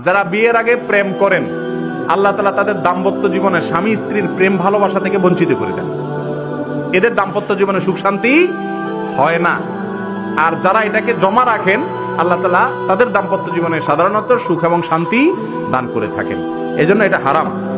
যারা বিয়ের আগে প্রেম করেন, আল্লাহ তালা তাদের দাম্পত্য জীবনে স্বামী স্ত্রীর প্রেম ভালোবাসা থেকে বঞ্চিত করে দেন। এদের দাম্পত্য জীবনে সুখ শান্তি হয় না। আর যারা এটাকে জমা রাখেন, আল্লাহ তালা তাদের দাম্পত্য জীবনে সাধারণত সুখ এবং শান্তি দান করে থাকেন। এজন্য এটা হারাম।